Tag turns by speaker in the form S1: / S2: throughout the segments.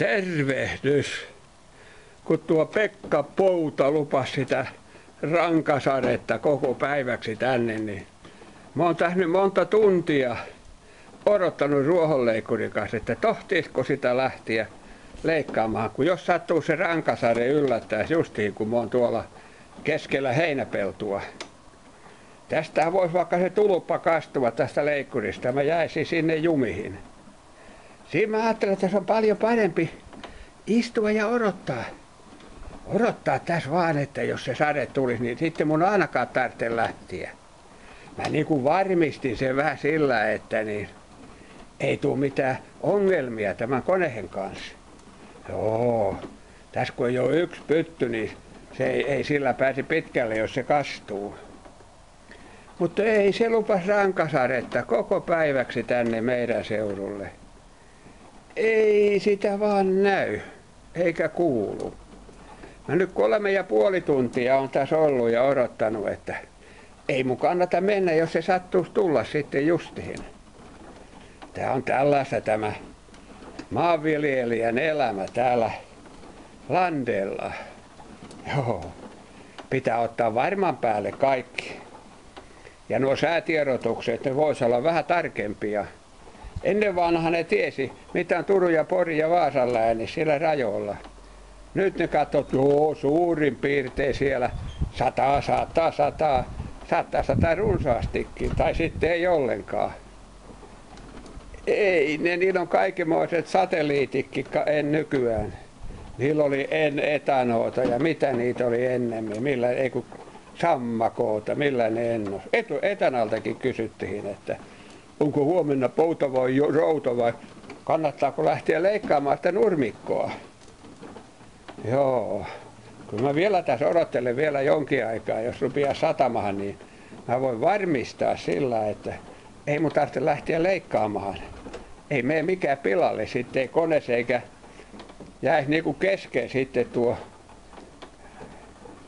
S1: Tervehdys. Kun tuo Pekka Pouta lupasi sitä rankasaretta koko päiväksi tänne, niin mä oon tehnyt monta tuntia odottanut ruohonleikkurin kanssa, että tohtiisiko sitä lähteä leikkaamaan. Kun jos sattuu se rankasade yllättää justiin, kun mä oon tuolla keskellä heinäpeltua. Tästä voisi vaikka se tuluppa kastua tästä leikkurista. Mä jäisin sinne jumihin. Siinä mä ajattelen, että se on paljon parempi istua ja odottaa. Odottaa tässä vaan, että jos se sade tulisi, niin sitten mun ainakaan tarvitse lähteä. Mä niin kuin varmistin sen vähän sillä, että niin ei tule mitään ongelmia tämän koneen kanssa. Joo, tässä kun ei ole yksi pytty, niin se ei, ei sillä pääse pitkälle, jos se kastuu. Mutta ei se lupas rankasaretta koko päiväksi tänne meidän seudulle. Ei sitä vaan näy, eikä kuulu. Mä nyt kolme ja puoli tuntia on tässä ollut ja odottanut, että ei mun kannata mennä, jos se sattuisi tulla sitten justiin. Tämä on tällaista tämä maanviljelijän elämä täällä landella. Joo, pitää ottaa varman päälle kaikki. Ja nuo säätiedotukset, ne voisi olla vähän tarkempia. Ennen vanha ne tiesi, mitä on Turun ja Porin ja Vaasan lääni sillä rajoilla. Nyt ne katsot, joo, suurin piirtein siellä sataa, sataa, sataa, sataa, sataa runsaastikin, tai sitten ei ollenkaan. Ei, ne, niillä on kaikenmoiset satelliitikki en nykyään. Niillä oli en etanoota ja mitä niitä oli ennemmin, millä, ei kun sammakoota, millä ne ennos. Etu, etanaltakin kysyttiin, että onko huomenna pouta vai routa vai kannattaako lähteä leikkaamaan sitä nurmikkoa. Joo, kun mä vielä tässä odottelen vielä jonkin aikaa, jos rupeaa satamahan, niin mä voin varmistaa sillä, että ei mun tarvitse lähteä leikkaamaan. Ei mene mikään pilalle sitten, ei kone eikä jäisi niinku kesken sitten tuo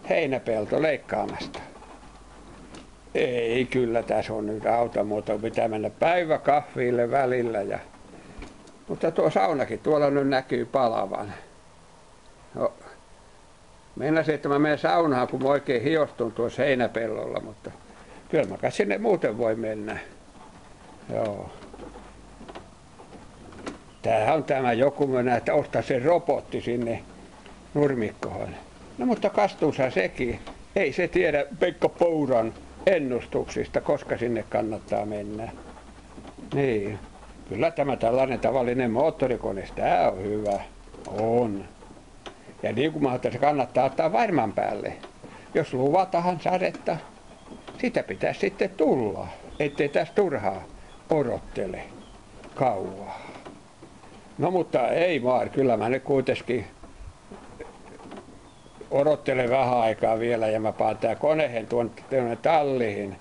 S1: heinäpelto leikkaamasta. Ei, kyllä tässä on nyt autamuoto. Pitää mennä päiväkahville välillä. Ja... Mutta tuo saunakin tuolla nyt näkyy palavan. No, meinasin, että mä menen saunaan, kun mä oikein hiostun tuossa heinäpellolla, mutta kyllä mä sinne muuten voi mennä. Joo. Tämähän on tämä joku, mä että ostaa se robotti sinne nurmikkoon. No mutta kastuusa sekin. Ei se tiedä Pekka Pouran ennustuksista, koska sinne kannattaa mennä. Niin. Kyllä tämä tällainen tavallinen moottorikone, tämä on hyvä. On. Ja niin kuin mä se kannattaa ottaa varman päälle. Jos luvatahan sadetta, sitä pitää sitten tulla, ettei tässä turhaa odottele kauaa. No mutta ei vaan, kyllä mä nyt kuitenkin odottelen vähän aikaa vielä ja mä paan tää konehen tuonne talliin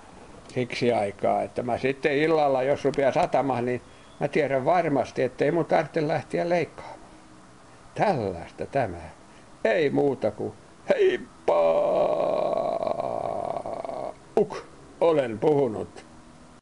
S1: siksi aikaa, että mä sitten illalla, jos rupeaa satamaan, niin mä tiedän varmasti, että ei mun tarvitse lähteä leikkaamaan. Tällaista tämä. Ei muuta kuin heippa! Uk, olen puhunut.